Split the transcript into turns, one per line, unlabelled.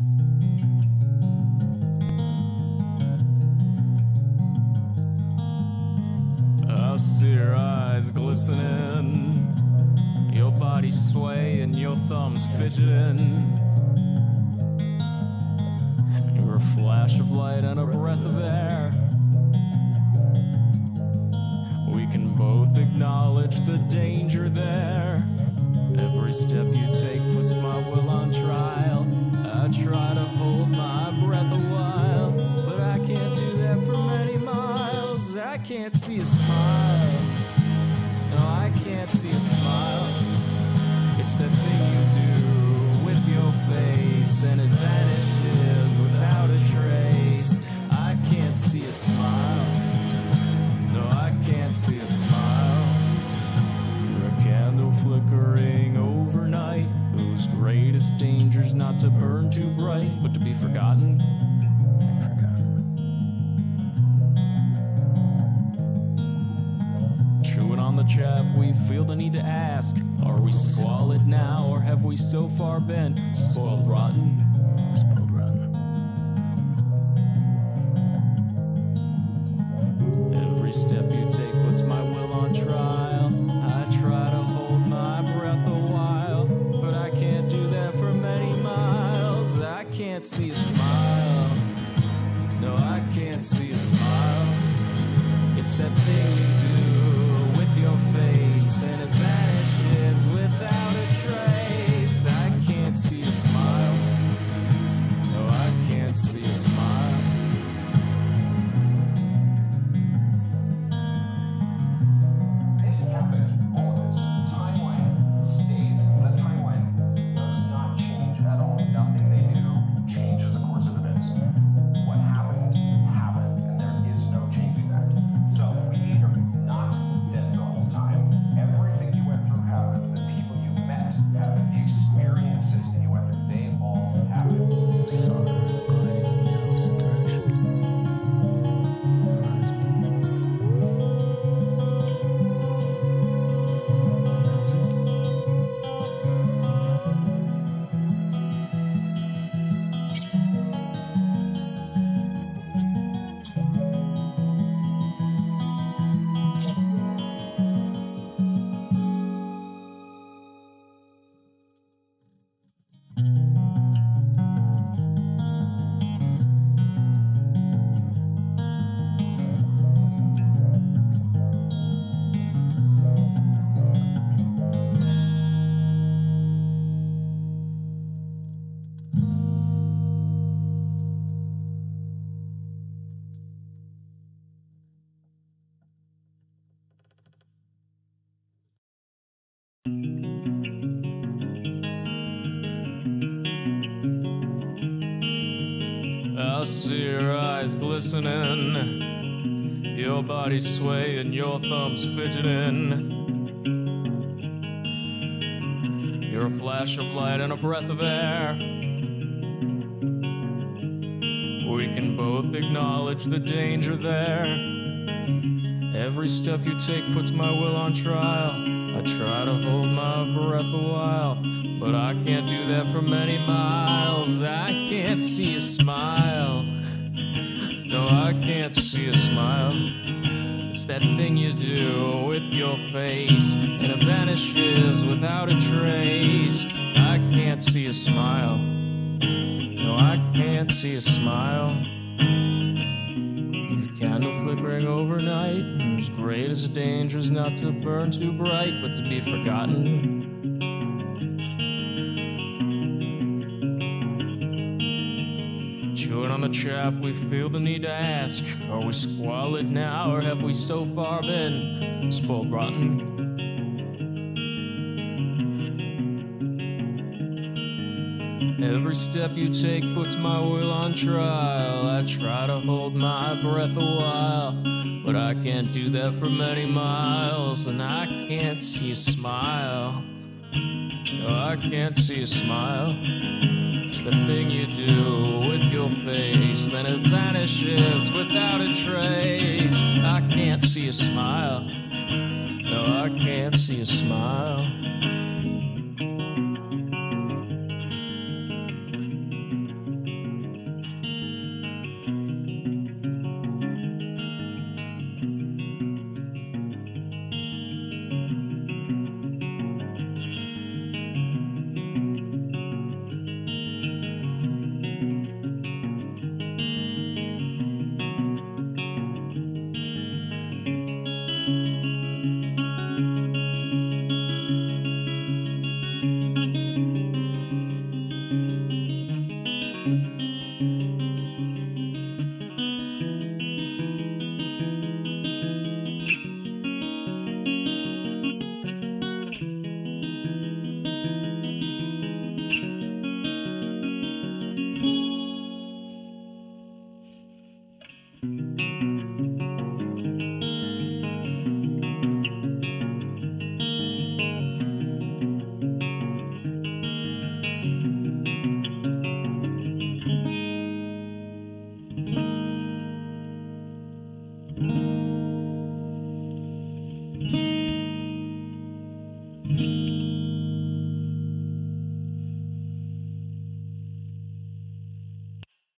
I see your eyes glistening, your body swaying, your thumbs fidgeting. You're a flash of light and a breath of air. We can both acknowledge the danger there. Every step you take puts my will on trial. I try to hold my breath a while, but I can't do that for many miles. I can't see a smile. No, I can't see a smile. Too bright, but to be forgotten. Chewing on the chaff, we feel the need to ask Are we squalid now, or have we so far been spoiled rotten?
Spoiled rotten.
Every step I see your
eyes
glistening, your body swaying, your thumbs fidgeting. You're a flash of light and a breath of air. We can both acknowledge the danger there. Every step you take puts my will on trial. I try to hold my breath a while, but I can't do that for many miles. I can't see a smile. No, I can't see a smile. It's that thing you do with your face, and it vanishes without a trace. I can't see a smile. No, I can't see a smile. Whose greatest danger is not to burn too bright, but to be forgotten. Chewing on the chaff, we feel the need to ask Are we squalid now, or have we so far been spoiled rotten? Every step you take puts my will on trial. I try to hold my breath a while, but I can't do that for many miles, and I can't see a smile. No, I can't see a smile. It's the thing you do with your face, then it vanishes without a trace. I can't see a smile. No, I can't see a smile.